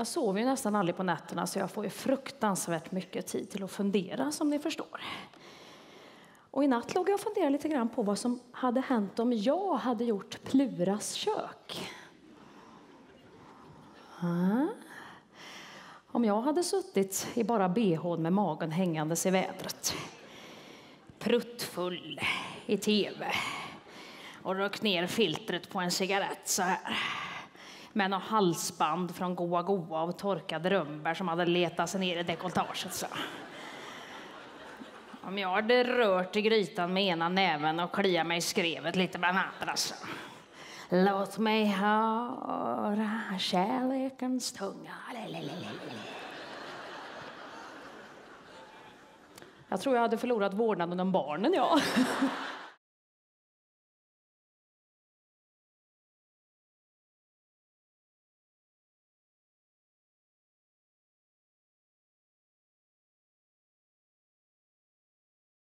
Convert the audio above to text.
Jag sover ju nästan aldrig på nätterna så jag får ju fruktansvärt mycket tid till att fundera som ni förstår. Och i natt låg jag och funderade lite grann på vad som hade hänt om jag hade gjort Pluras kök. Ah. Om jag hade suttit i bara bh med magen hängandes i vädret. Pruttfull i tv och rökt ner filtret på en cigarett så här. Med något halsband från Goa Goa och torkade rönnbär som hade letat sig ner i dekolletaget. Så. Om jag hade rört i grytan med ena näven och kliat mig i skrevet lite bland andra så. Låt mig höra kärlekens tunga. Jag tror jag hade förlorat vårdnaden om barnen, ja.